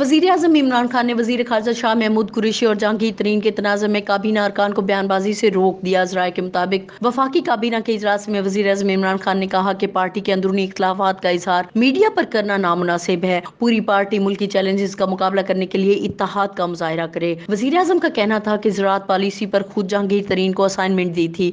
وزیر اعظم عمران خان نے وزیر خارجہ شاہ محمود قریشی اور جہانگیر ترین کے تنازع میں کابینہ ارکان کو بیان بازی سے روک دیا ذرائع کے مطابق۔ وفاقی کابینہ کے اجلاس میں وزیر اعظم عمران خان نے کہا کہ پارٹی کے اندرونی اختلافات کا اظہار میڈیا پر کرنا نامناسب ہے۔ پوری پارٹی ملکی چیلنجز کا مقابلہ کرنے کے لیے اتحاد کا مظاہرہ کرے۔ وزیر اعظم کا کہنا تھا کہ زراعت پالیسی پر خود جہانگیر ترین کو اسائنمنٹ دی تھی۔